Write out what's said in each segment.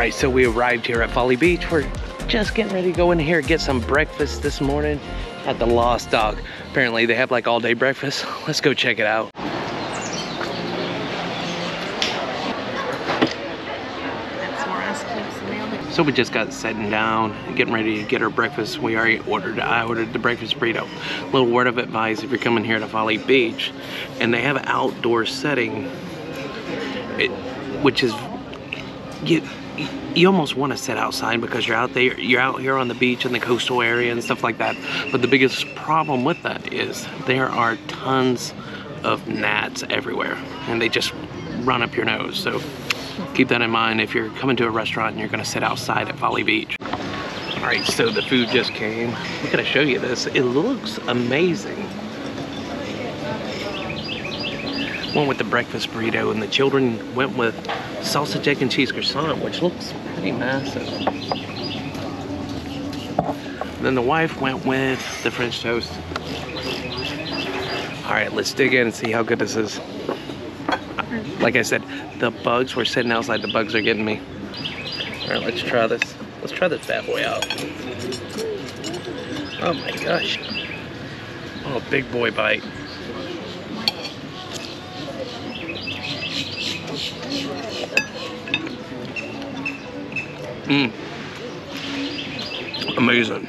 Right, so we arrived here at Folly Beach. We're just getting ready to go in here get some breakfast this morning at the Lost Dog. Apparently they have like all day breakfast. Let's go check it out. So we just got sitting down and getting ready to get our breakfast. We already ordered, I ordered the breakfast burrito. Little word of advice if you're coming here to Folly Beach and they have an outdoor setting, it, which is, you, you almost want to sit outside because you're out there, you're out here on the beach in the coastal area and stuff like that. But the biggest problem with that is there are tons of gnats everywhere and they just run up your nose. So keep that in mind if you're coming to a restaurant and you're gonna sit outside at Folly Beach. All right, so the food just came. I'm gonna show you this. It looks amazing. Went with the breakfast burrito and the children went with sausage, egg, and cheese croissant, which looks pretty massive. Then the wife went with the French toast. All right, let's dig in and see how good this is. Like I said, the bugs were sitting outside. The bugs are getting me. All right, let's try this. Let's try this bad boy out. Oh my gosh. Oh, big boy bite. Mmm. Amazing.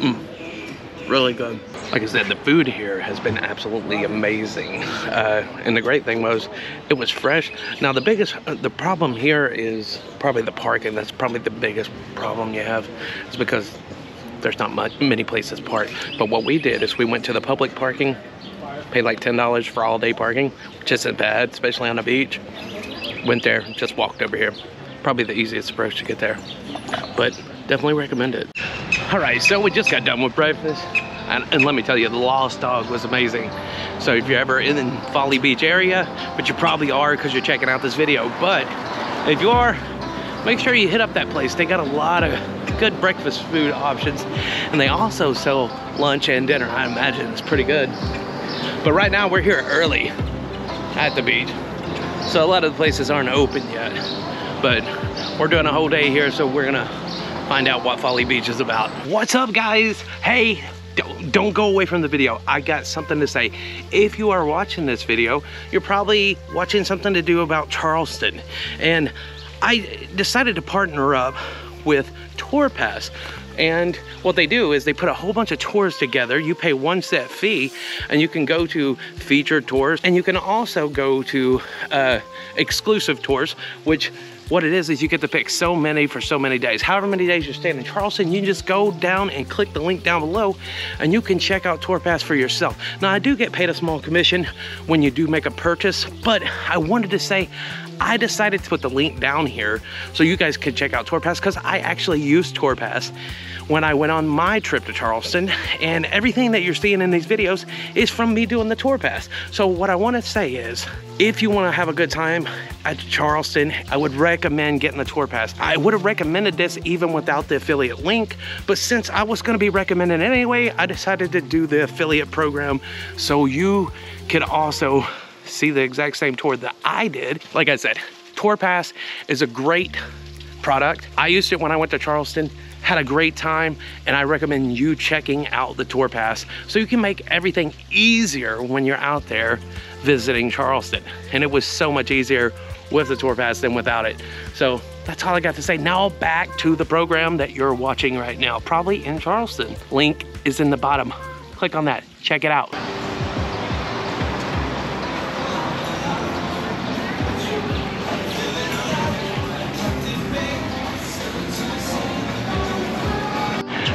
Mmm. Really good. Like I said, the food here has been absolutely amazing. Uh, and the great thing was, it was fresh. Now the biggest, uh, the problem here is probably the parking. That's probably the biggest problem you have. It's because there's not much, many places park. But what we did is we went to the public parking, paid like $10 for all day parking, which isn't bad, especially on the beach. Went there, just walked over here probably the easiest approach to get there. But definitely recommend it. All right, so we just got done with breakfast. And, and, let me tell you, the Lost Dog was amazing. So if you're ever in the Folly Beach area, but you probably are because you're checking out this video, but if you are, make sure you hit up that place. They got a lot of good breakfast food options. And they also sell lunch and dinner. I imagine it's pretty good. But right now we're here early at the beach. So a lot of the places aren't open yet but we're doing a whole day here, so we're gonna find out what Folly Beach is about. What's up, guys? Hey, don't, don't go away from the video. I got something to say. If you are watching this video, you're probably watching something to do about Charleston. And I decided to partner up with Tour Pass. And what they do is they put a whole bunch of tours together. You pay one set fee and you can go to featured tours and you can also go to uh, exclusive tours, which what it is is you get to pick so many for so many days. However many days you're staying in Charleston, you can just go down and click the link down below and you can check out Tour Pass for yourself. Now I do get paid a small commission when you do make a purchase, but I wanted to say I decided to put the link down here so you guys can check out Tour Pass because I actually use Tour Pass when I went on my trip to Charleston and everything that you're seeing in these videos is from me doing the tour pass. So what I wanna say is, if you wanna have a good time at Charleston, I would recommend getting the tour pass. I would have recommended this even without the affiliate link, but since I was gonna be recommending anyway, I decided to do the affiliate program so you could also see the exact same tour that I did. Like I said, Tour Pass is a great product. I used it when I went to Charleston had a great time, and I recommend you checking out the Tour Pass so you can make everything easier when you're out there visiting Charleston. And it was so much easier with the Tour Pass than without it. So that's all I got to say. Now back to the program that you're watching right now, probably in Charleston. Link is in the bottom. Click on that, check it out.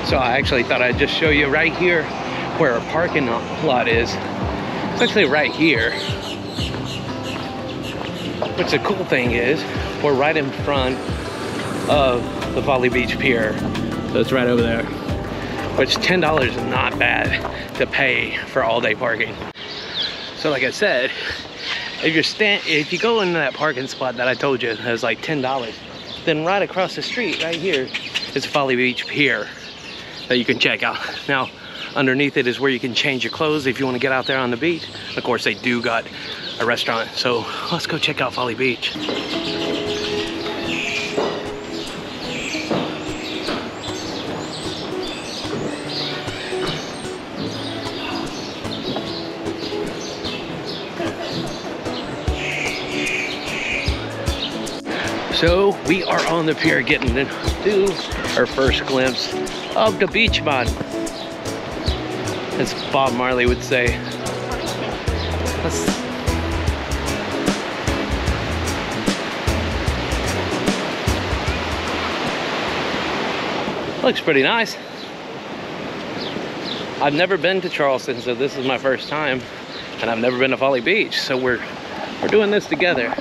So I actually thought I'd just show you right here where our parking lot is. It's actually right here. Which the cool thing is, we're right in front of the Folly Beach Pier. So it's right over there. Which $10 is not bad to pay for all day parking. So like I said, if you're stand if you go into that parking spot that I told you that was like $10, then right across the street right here is Folly Beach Pier that you can check out. Now, underneath it is where you can change your clothes if you want to get out there on the beach. Of course, they do got a restaurant, so let's go check out Folly Beach. So we are on the pier getting into our first glimpse of the beach man. As Bob Marley would say. Let's Looks pretty nice. I've never been to Charleston, so this is my first time. And I've never been to Folly Beach, so we're we're doing this together.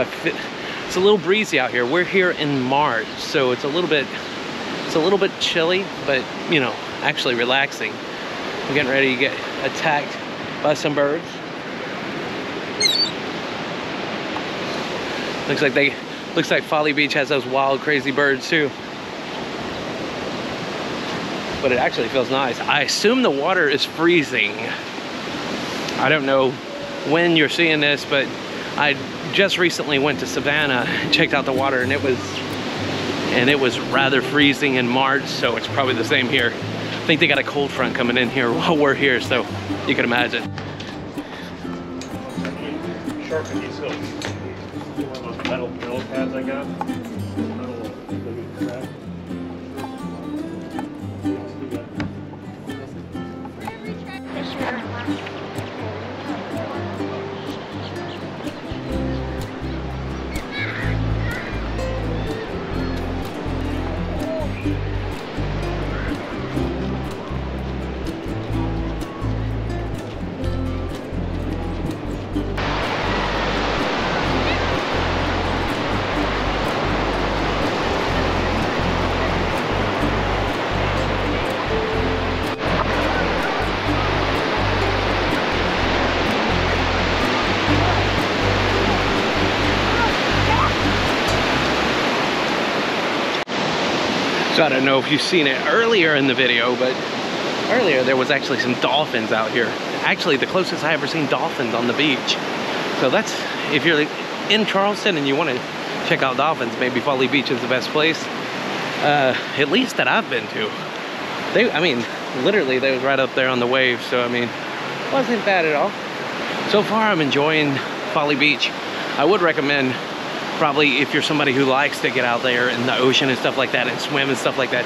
It's a little breezy out here. We're here in March, so it's a little bit it's a little bit chilly, but you know, actually relaxing. We're getting ready to get attacked by some birds. Looks like they Looks like Folly Beach has those wild, crazy birds too. But it actually feels nice. I assume the water is freezing. I don't know when you're seeing this, but I just recently went to Savannah and checked out the water and it was and it was rather freezing in March, so it's probably the same here. I think they got a cold front coming in here while we're here, so you can imagine. Sharpen these hooks metal metal pads I got. So I don't know if you've seen it earlier in the video, but earlier there was actually some dolphins out here. Actually, the closest I ever seen dolphins on the beach. So that's, if you're in Charleston and you want to check out dolphins, maybe Folly Beach is the best place. Uh, at least that I've been to. They, I mean, literally they was right up there on the wave. So, I mean, wasn't bad at all. So far, I'm enjoying Folly Beach. I would recommend probably if you're somebody who likes to get out there in the ocean and stuff like that and swim and stuff like that,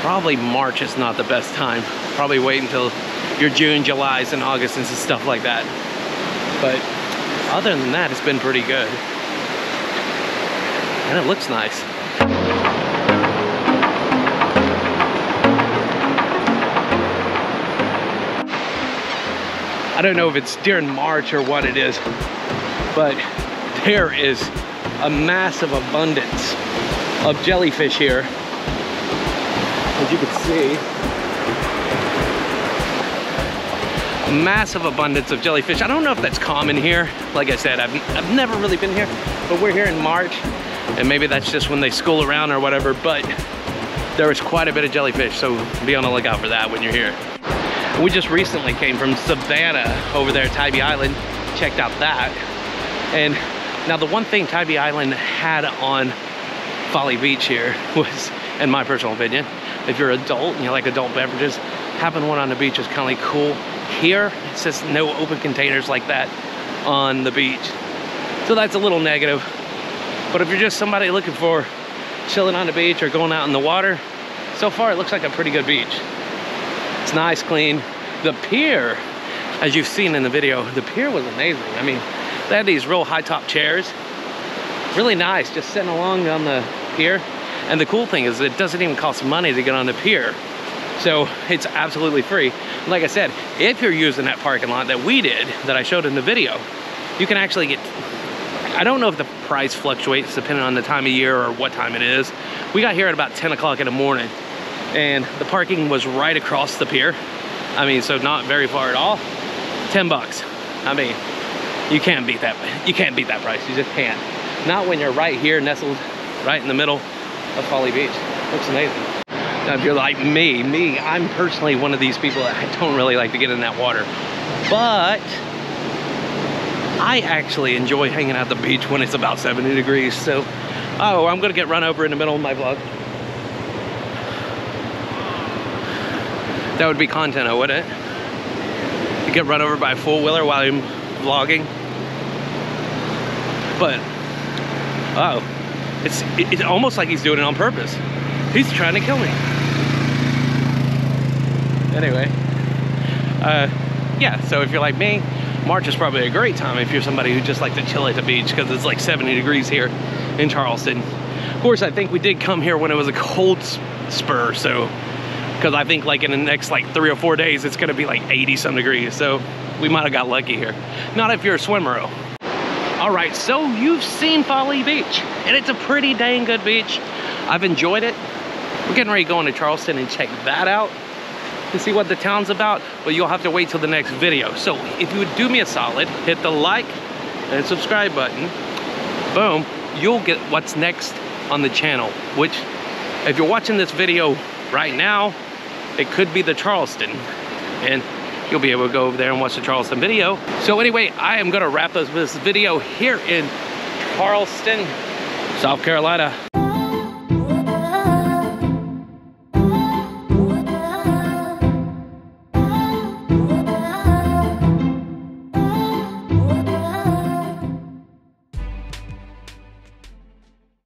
probably March is not the best time. Probably wait until your June, July's and August and stuff like that. But other than that, it's been pretty good. And it looks nice. I don't know if it's during March or what it is, but there is a massive abundance of jellyfish here. As you can see, massive abundance of jellyfish. I don't know if that's common here. Like I said, I've, I've never really been here, but we're here in March, and maybe that's just when they school around or whatever, but there was quite a bit of jellyfish, so be on the lookout for that when you're here. We just recently came from Savannah over there at Tybee Island, checked out that, and now the one thing Tybee Island had on Folly Beach here was, in my personal opinion, if you're adult and you like adult beverages, having one on the beach is kind of cool. Here, it says no open containers like that on the beach. So that's a little negative. But if you're just somebody looking for chilling on the beach or going out in the water, so far it looks like a pretty good beach. It's nice, clean. The pier, as you've seen in the video, the pier was amazing. I mean, they had these real high top chairs. Really nice, just sitting along on the pier. And the cool thing is it doesn't even cost money to get on the pier. So it's absolutely free. Like I said, if you're using that parking lot that we did, that I showed in the video, you can actually get, I don't know if the price fluctuates depending on the time of year or what time it is. We got here at about 10 o'clock in the morning and the parking was right across the pier. I mean, so not very far at all. 10 bucks. I mean, you can't beat that. You can't beat that price. You just can't. Not when you're right here, nestled right in the middle of Folly Beach. Looks amazing. Now, if you're like me, me, I'm personally one of these people that I don't really like to get in that water. But I actually enjoy hanging out the beach when it's about 70 degrees. So, oh, I'm gonna get run over in the middle of my vlog. That would be content, wouldn't it? You get run over by a four-wheeler while I'm vlogging. But, oh, it's, it's almost like he's doing it on purpose. He's trying to kill me. Anyway, uh, yeah, so if you're like me, March is probably a great time if you're somebody who just like to chill at the beach because it's like 70 degrees here in Charleston. Of course, I think we did come here when it was a cold spur, so because I think like in the next like three or four days, it's gonna be like 80 some degrees. So we might have got lucky here. Not if you're a swimmer. All right, so you've seen Folly Beach, and it's a pretty dang good beach. I've enjoyed it. We're getting ready to go into Charleston and check that out to see what the town's about, but you'll have to wait till the next video. So if you would do me a solid, hit the like and subscribe button, boom, you'll get what's next on the channel, which if you're watching this video right now, it could be the Charleston. And you'll be able to go over there and watch the Charleston video. So anyway, I am gonna wrap up this video here in Charleston, South Carolina.